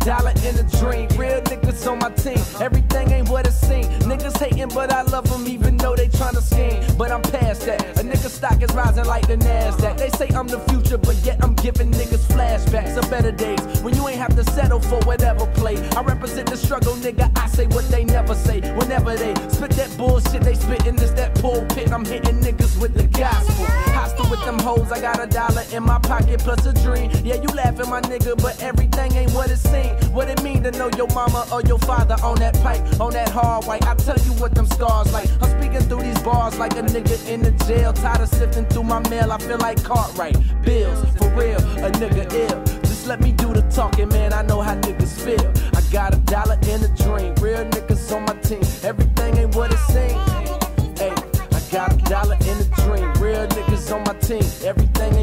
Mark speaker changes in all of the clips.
Speaker 1: dollar in a dream. Real niggas on my team. Everything ain't what it seems. Niggas hating, but I love them even though they tryna scheme. But I'm past that. A nigga stock is rising like the NASDAQ. They say I'm the future, but yet I'm giving niggas flashbacks of better days. When you ain't have to settle for whatever play. I represent the struggle, nigga. I say what they never say. Whenever they spit that bullshit, they spittin' this that pulpit. I'm hitting niggas with the gospel. Hostile with them hoes, I got a dollar in my pocket plus a dream. Yeah, you my nigga, but everything ain't what it seems. What it mean to know your mama or your father on that pipe, on that hard white. I tell you what them scars like. I'm speaking through these bars like a nigga in the jail. Tired of sifting through my mail, I feel like Cartwright. Bills, for real, a nigga ill. Just let me do the talking, man. I know how niggas feel. I got a dollar in a dream. Real niggas on my team. Everything ain't what it seems. Hey, I got a dollar in a dream. Real niggas on my team. Everything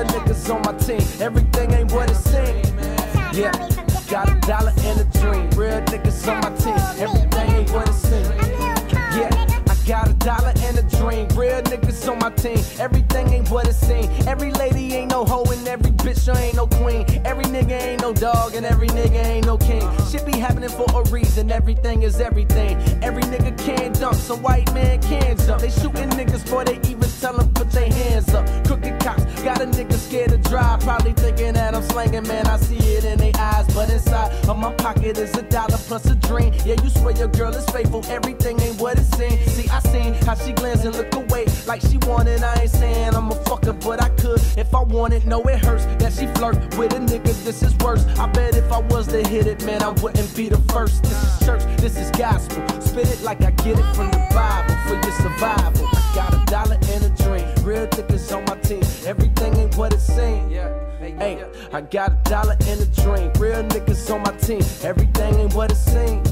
Speaker 1: Real niggas on my team. Everything ain't what it seems. Yeah, got a dollar in a dream. Real niggas on my team. Everything ain't what it seems. Yeah. I got a dollar and a dream. Real niggas on my team. Everything ain't what it seems. Every lady ain't no hoe and every bitch ain't no queen. Every nigga ain't no dog and every nigga ain't no king. Shit be happening for a reason. Everything is everything. Every nigga can dunk. Some white man can't jump. They shooting niggas before they even tell them put their hands up. Drive. Probably thinking that I'm slanging, man. I see it in their eyes. But inside of my pocket is a dollar plus a dream. Yeah, you swear your girl is faithful. Everything ain't what it seems. See, I seen how she glance and look away like she wanted. I ain't saying I'm a fucker, but I could if I wanted. No, it hurts that she flirt with a nigga. This is worse. I bet if I was to hit it, man, I wouldn't be the first. This is church, this is gospel. Spit it like I get it from the Bible for your survival. I got a dollar and a dream. Real what it seems. Yeah. I got a dollar and a dream. Real niggas on my team. Everything ain't what it seems.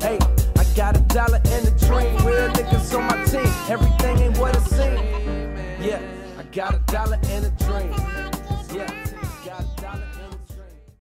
Speaker 1: Hey, I got a dollar and a dream. Real niggas on my team. Everything ain't what it seems. Yeah, I got a dollar and a dream. Yeah.